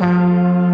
うん